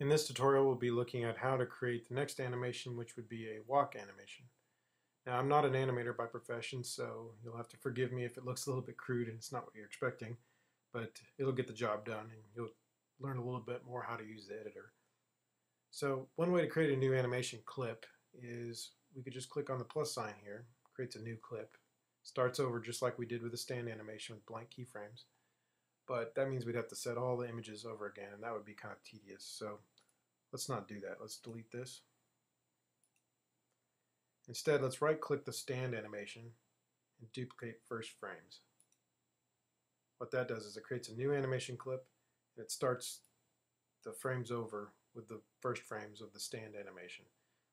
In this tutorial we'll be looking at how to create the next animation which would be a walk animation. Now I'm not an animator by profession so you'll have to forgive me if it looks a little bit crude and it's not what you're expecting but it'll get the job done and you'll learn a little bit more how to use the editor. So one way to create a new animation clip is we could just click on the plus sign here, creates a new clip, starts over just like we did with the stand animation with blank keyframes but that means we'd have to set all the images over again and that would be kind of tedious so let's not do that. Let's delete this. Instead let's right click the stand animation and duplicate first frames. What that does is it creates a new animation clip and it starts the frames over with the first frames of the stand animation.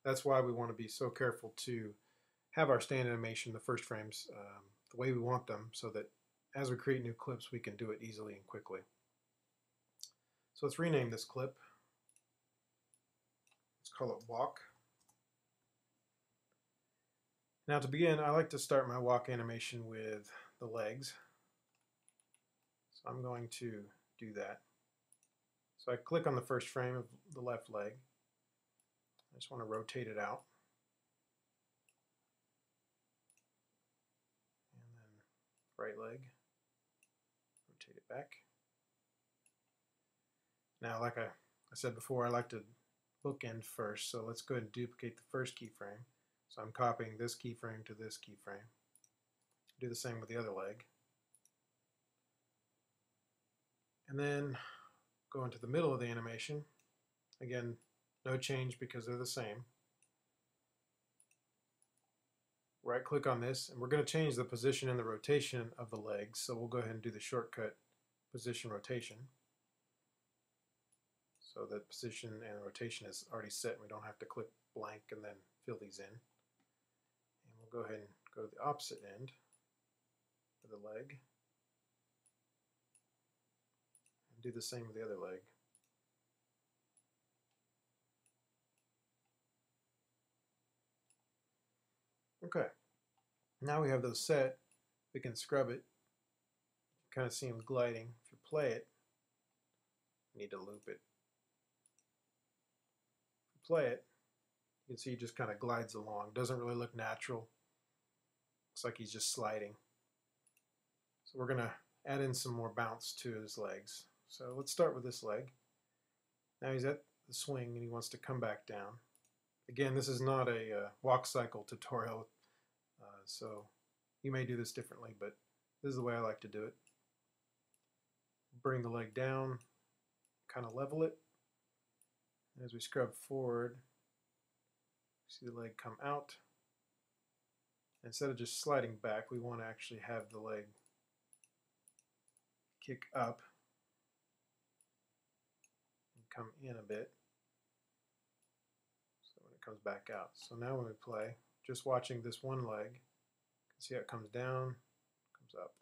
That's why we want to be so careful to have our stand animation the first frames um, the way we want them so that as we create new clips, we can do it easily and quickly. So let's rename this clip. Let's call it walk. Now to begin, I like to start my walk animation with the legs. So I'm going to do that. So I click on the first frame of the left leg. I just want to rotate it out. And then right leg back. Now, like I, I said before, I like to bookend first, so let's go ahead and duplicate the first keyframe. So I'm copying this keyframe to this keyframe. Do the same with the other leg. And then go into the middle of the animation. Again, no change because they're the same. right click on this and we're going to change the position and the rotation of the legs so we'll go ahead and do the shortcut position rotation. So the position and rotation is already set and we don't have to click blank and then fill these in. And we'll go ahead and go to the opposite end of the leg. And do the same with the other leg. Okay, now we have those set, we can scrub it. Kind of see them gliding. Play it, need to loop it. Play it, you can see he just kind of glides along. Doesn't really look natural. Looks like he's just sliding. So we're going to add in some more bounce to his legs. So let's start with this leg. Now he's at the swing and he wants to come back down. Again, this is not a uh, walk cycle tutorial. Uh, so you may do this differently, but this is the way I like to do it. Bring the leg down, kind of level it. as we scrub forward, see the leg come out. Instead of just sliding back, we want to actually have the leg kick up and come in a bit so when it comes back out. So now when we play, just watching this one leg. You can see how it comes down, comes up.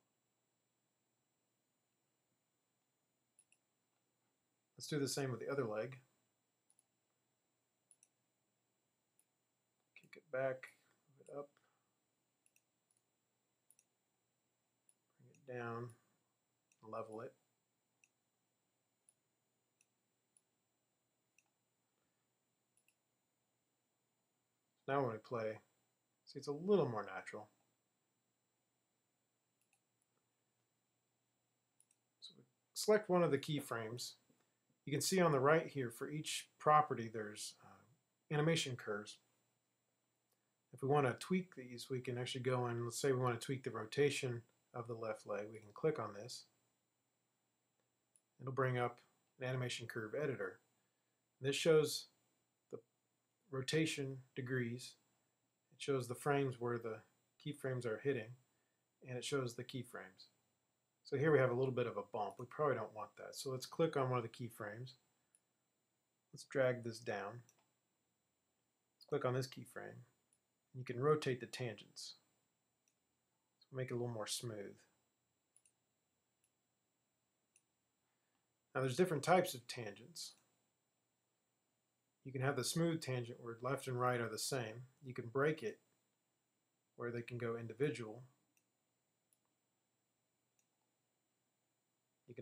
Let's do the same with the other leg. Kick it back, move it up, bring it down, level it. Now when we play, See, it's a little more natural. So select one of the keyframes. You can see on the right here for each property there's uh, animation curves. If we want to tweak these, we can actually go and let's say we want to tweak the rotation of the left leg, we can click on this. It'll bring up an animation curve editor. This shows the rotation degrees it shows the frames where the keyframes are hitting, and it shows the keyframes. So here we have a little bit of a bump. We probably don't want that. So let's click on one of the keyframes. Let's drag this down. Let's click on this keyframe. You can rotate the tangents. So make it a little more smooth. Now there's different types of tangents. You can have the smooth tangent where left and right are the same. You can break it where they can go individual.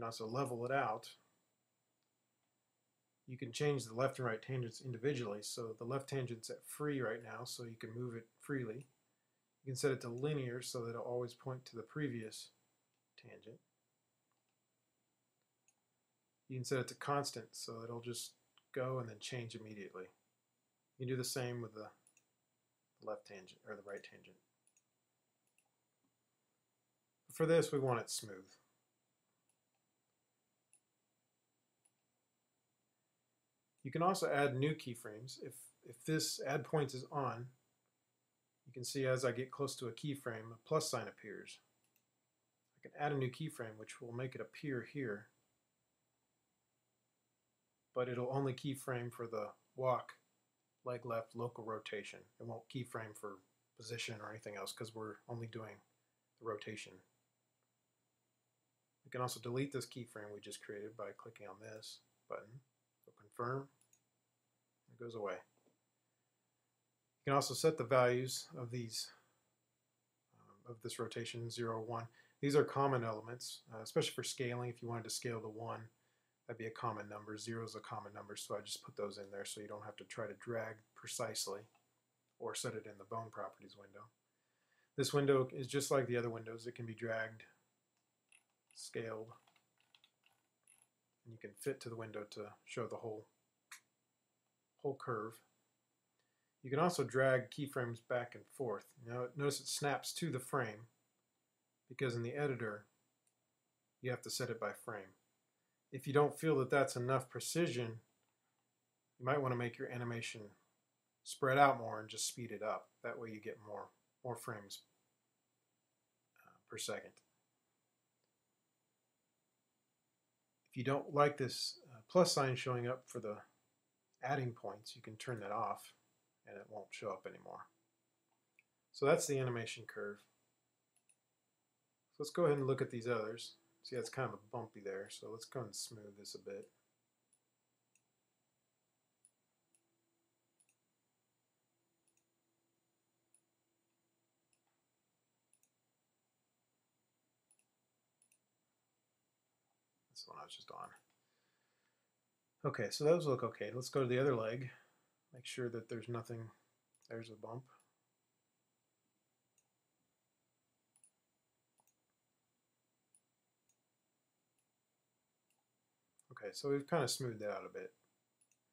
Can also level it out you can change the left and right tangents individually. So the left tangent's at free right now, so you can move it freely. You can set it to linear so that it'll always point to the previous tangent. You can set it to constant so it'll just go and then change immediately. You can do the same with the left tangent or the right tangent. For this, we want it smooth. You can also add new keyframes. If, if this add points is on, you can see as I get close to a keyframe, a plus sign appears. I can add a new keyframe, which will make it appear here, but it'll only keyframe for the walk, leg left, local rotation. It won't keyframe for position or anything else because we're only doing the rotation. We can also delete this keyframe we just created by clicking on this button. Confirm, it goes away. You can also set the values of these, um, of this rotation 0, 1. These are common elements, uh, especially for scaling. If you wanted to scale to 1, that'd be a common number. 0 is a common number, so I just put those in there so you don't have to try to drag precisely or set it in the bone properties window. This window is just like the other windows. It can be dragged, scaled, and you can fit to the window to show the whole whole curve. You can also drag keyframes back and forth. Now notice it snaps to the frame because in the editor you have to set it by frame. If you don't feel that that's enough precision, you might want to make your animation spread out more and just speed it up. That way you get more, more frames uh, per second. If you don't like this uh, plus sign showing up for the adding points, you can turn that off and it won't show up anymore. So that's the animation curve. So let's go ahead and look at these others. See, that's kind of bumpy there, so let's go and smooth this a bit. That's the one I was just on. Okay, so those look okay. Let's go to the other leg. Make sure that there's nothing, there's a bump. Okay, so we've kind of smoothed that out a bit.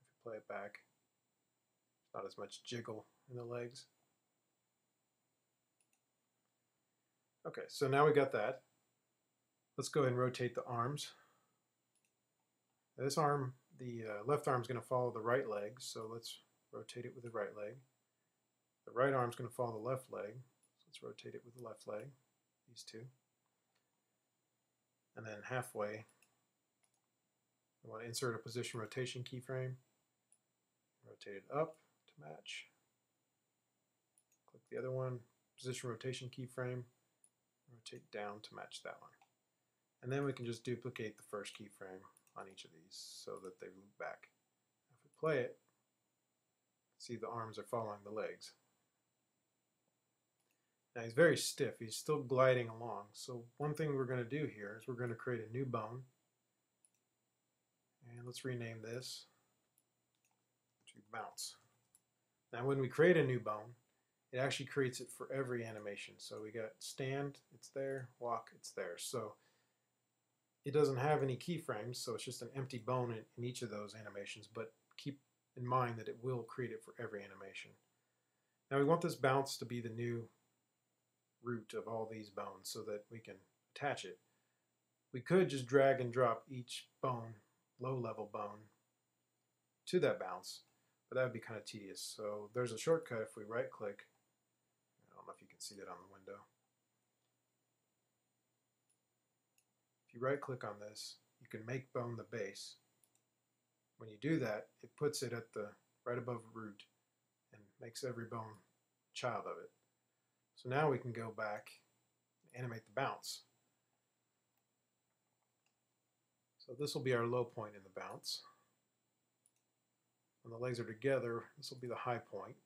If we play it back, not as much jiggle in the legs. Okay, so now we got that. Let's go ahead and rotate the arms. This arm the uh, left arm is going to follow the right leg, so let's rotate it with the right leg. The right arm is going to follow the left leg, so let's rotate it with the left leg, these two. And then halfway, we want to insert a position rotation keyframe, rotate it up to match. Click the other one, position rotation keyframe, rotate down to match that one. And then we can just duplicate the first keyframe on each of these so that they loop back. If we play it, see the arms are following the legs. Now he's very stiff, he's still gliding along. So one thing we're going to do here is we're going to create a new bone. And let's rename this to bounce. Now when we create a new bone, it actually creates it for every animation. So we got stand, it's there, walk, it's there. So it doesn't have any keyframes, so it's just an empty bone in, in each of those animations, but keep in mind that it will create it for every animation. Now we want this bounce to be the new root of all these bones so that we can attach it. We could just drag and drop each bone, low level bone, to that bounce, but that would be kind of tedious. So there's a shortcut if we right click. I don't know if you can see that on the window. You right click on this, you can make bone the base. When you do that, it puts it at the right above root and makes every bone child of it. So now we can go back and animate the bounce. So this will be our low point in the bounce. When the legs are together, this will be the high point.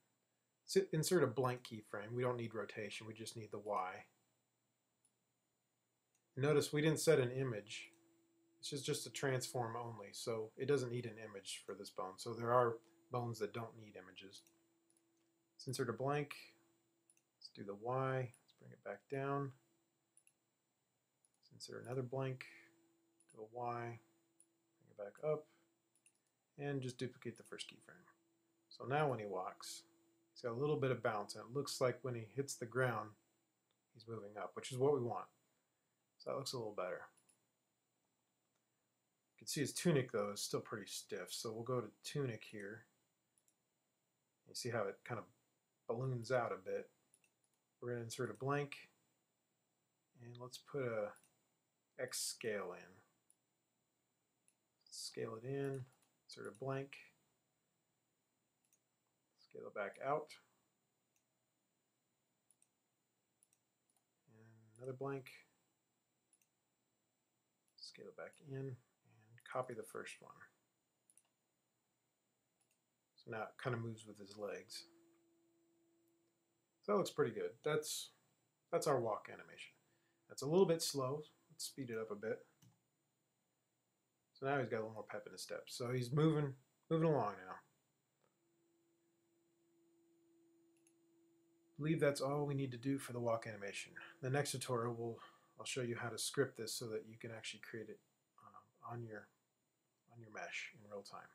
insert a blank keyframe. We don't need rotation, we just need the Y. Notice we didn't set an image This is just a transform only, so it doesn't need an image for this bone. So there are bones that don't need images. Let's insert a blank. Let's do the Y. Let's bring it back down. Let's insert another blank. Do a Y. Bring it back up. And just duplicate the first keyframe. So now when he walks, he's got a little bit of bounce, and it looks like when he hits the ground, he's moving up, which is what we want. So that looks a little better. You can see his tunic though is still pretty stiff, so we'll go to tunic here. You see how it kind of balloons out a bit. We're going to insert a blank, and let's put a X scale in. Scale it in, insert a blank, scale it back out, and another blank, scale it back in, and copy the first one. So now it kind of moves with his legs. So that looks pretty good. That's that's our walk animation. That's a little bit slow. Let's speed it up a bit. So now he's got a little more pep in his steps. So he's moving moving along now. I believe that's all we need to do for the walk animation. The next tutorial will I'll show you how to script this so that you can actually create it um, on your on your mesh in real time.